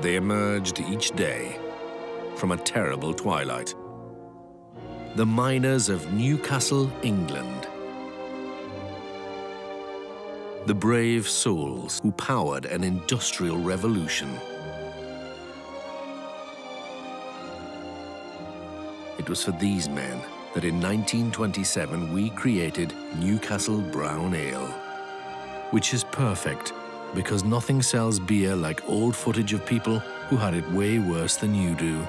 They emerged each day from a terrible twilight. The miners of Newcastle, England. The brave souls who powered an industrial revolution. It was for these men that in 1927 we created Newcastle Brown Ale, which is perfect because nothing sells beer like old footage of people who had it way worse than you do